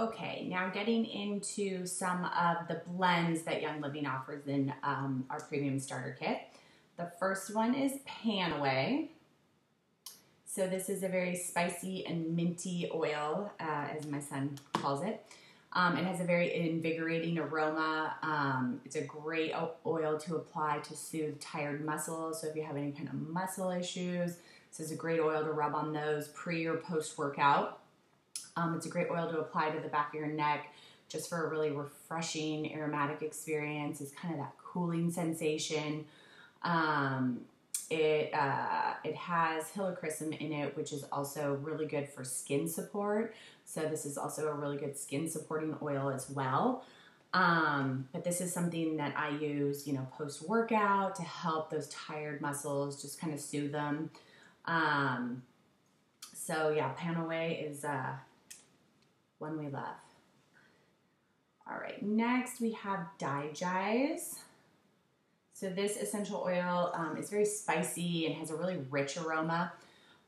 Okay, now getting into some of the blends that Young Living offers in um, our premium starter kit. The first one is Panaway. So this is a very spicy and minty oil, uh, as my son calls it. Um, it has a very invigorating aroma. Um, it's a great oil to apply to soothe tired muscles. So if you have any kind of muscle issues, this is a great oil to rub on those pre or post workout. Um, it's a great oil to apply to the back of your neck just for a really refreshing aromatic experience. It's kind of that cooling sensation. Um, it uh, it has helichrysum in it, which is also really good for skin support. So this is also a really good skin supporting oil as well. Um, but this is something that I use, you know, post workout to help those tired muscles, just kind of soothe them. Um, so yeah, Panaway is uh, one we love. All right, next we have Digize. So this essential oil um, is very spicy and has a really rich aroma.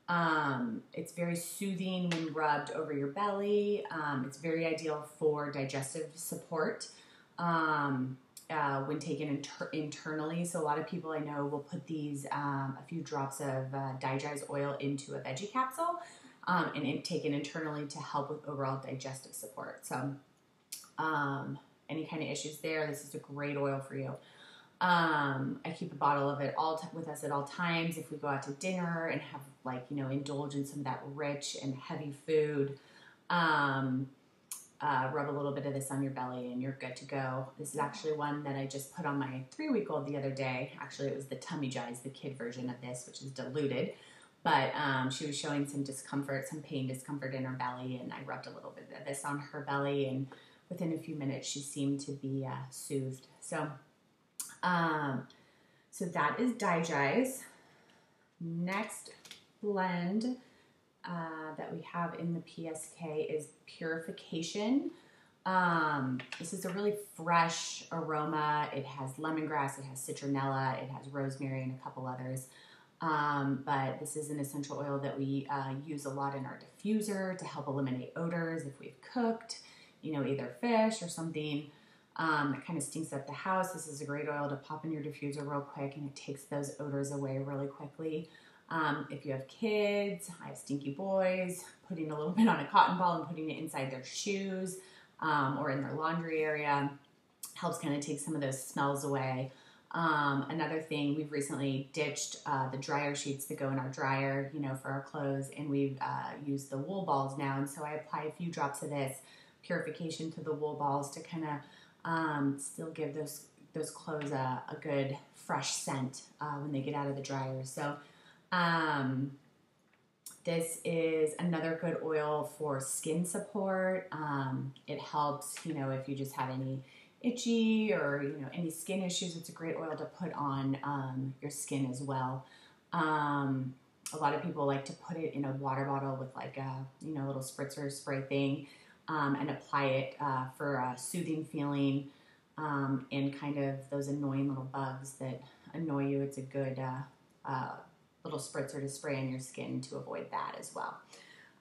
Um, it's very soothing when rubbed over your belly. Um, it's very ideal for digestive support um, uh, when taken inter internally. So a lot of people I know will put these, um, a few drops of uh, oil into a veggie capsule um, and taken internally to help with overall digestive support. So um, any kind of issues there, this is a great oil for you. Um, I keep a bottle of it all with us at all times. If we go out to dinner and have like you know indulge in some of that rich and heavy food, um, uh, rub a little bit of this on your belly and you're good to go. This is actually one that I just put on my three week old the other day. Actually, it was the TummyGize, the kid version of this, which is diluted. But um, she was showing some discomfort, some pain, discomfort in her belly, and I rubbed a little bit of this on her belly, and within a few minutes, she seemed to be uh, soothed. So um, so that is Digize. Next blend uh, that we have in the PSK is Purification. Um, this is a really fresh aroma. It has lemongrass, it has citronella, it has rosemary, and a couple others. Um, but this is an essential oil that we uh, use a lot in our diffuser to help eliminate odors if we've cooked, you know, either fish or something um, that kind of stinks up the house. This is a great oil to pop in your diffuser real quick and it takes those odors away really quickly. Um, if you have kids, I have stinky boys, putting a little bit on a cotton ball and putting it inside their shoes um, or in their laundry area helps kind of take some of those smells away. Um, another thing, we've recently ditched uh, the dryer sheets that go in our dryer, you know, for our clothes, and we've uh, used the wool balls now. And so I apply a few drops of this purification to the wool balls to kind of um, still give those those clothes a, a good fresh scent uh, when they get out of the dryer. So um, this is another good oil for skin support. Um, it helps, you know, if you just have any itchy or you know any skin issues. It's a great oil to put on um, your skin as well. Um, a lot of people like to put it in a water bottle with like a you know little spritzer spray thing um, and apply it uh, for a soothing feeling um, and kind of those annoying little bugs that annoy you. It's a good uh, uh, little spritzer to spray on your skin to avoid that as well.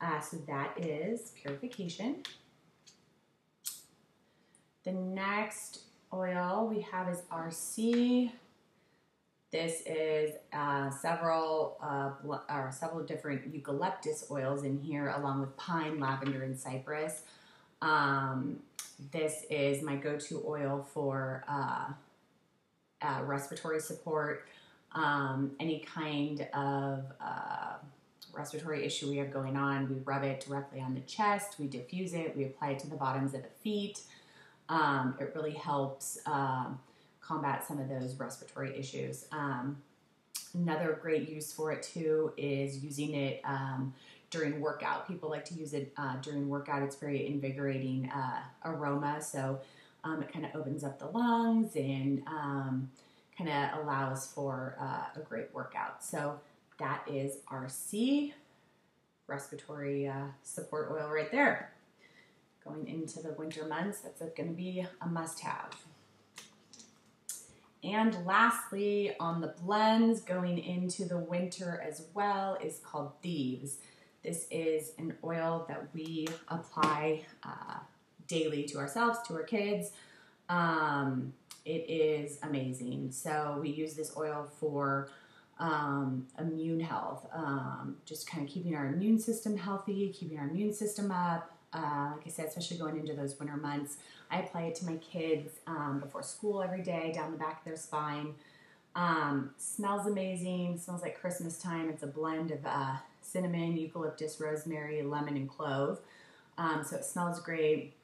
Uh, so that is purification. The next oil we have is RC. This is uh, several uh, or several different eucalyptus oils in here, along with pine, lavender, and cypress. Um, this is my go-to oil for uh, uh, respiratory support, um, any kind of uh, respiratory issue we have going on. We rub it directly on the chest, we diffuse it, we apply it to the bottoms of the feet. Um, it really helps um, combat some of those respiratory issues. Um, another great use for it too is using it um, during workout. People like to use it uh, during workout. It's very invigorating uh, aroma, so it kind of opens up the lungs and kind of allows for uh, a great workout. So that is RC respiratory uh, support oil right there. Going into the winter months, that's going to be a must-have. And lastly, on the blends going into the winter as well is called Thieves. This is an oil that we apply uh, daily to ourselves, to our kids. Um, it is amazing. So we use this oil for um, immune health, um, just kind of keeping our immune system healthy, keeping our immune system up. Uh, like I said, especially going into those winter months, I apply it to my kids um, before school every day down the back of their spine. Um, smells amazing. Smells like Christmas time. It's a blend of uh, cinnamon, eucalyptus, rosemary, lemon, and clove. Um, so it smells great.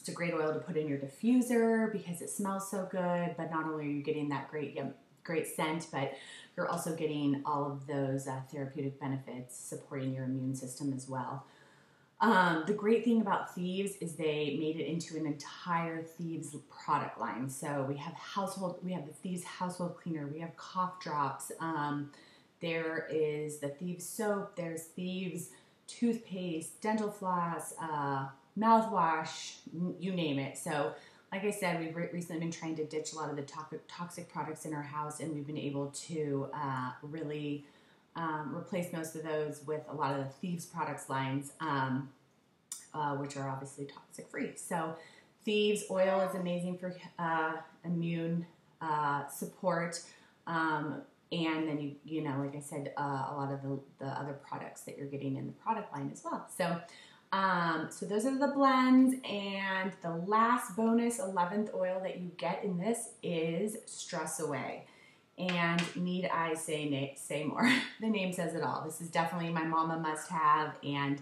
It's a great oil to put in your diffuser because it smells so good. But not only are you getting that great, great scent, but you're also getting all of those uh, therapeutic benefits supporting your immune system as well. Um, the great thing about Thieves is they made it into an entire Thieves product line. So we have household, we have the Thieves household cleaner, we have cough drops. Um, there is the Thieves soap. There's Thieves toothpaste, dental floss, uh, mouthwash, you name it. So, like I said, we've re- recently been trying to ditch a lot of the to- toxic products in our house, and we've been able to uh, really um, replace most of those with a lot of the Thieves products lines, um, uh, which are obviously toxic free. So, Thieves oil is amazing for uh, immune uh, support. Um, and then you you know like i said uh, a lot of the, the other products that you're getting in the product line as well so um, so those are the blends and the last bonus 11th oil that you get in this is stress away and need i say say more the name says it all this is definitely my mama must have and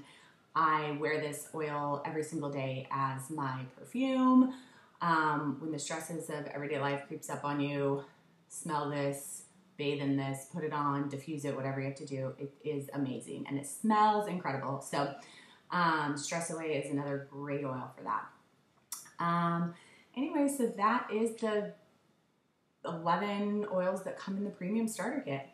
i wear this oil every single day as my perfume um, when the stresses of everyday life creeps up on you smell this bathe in this, put it on, diffuse it, whatever you have to do. It is amazing and it smells incredible. So, um, Stress Away is another great oil for that. Um, anyway, so that is the 11 oils that come in the premium starter kit.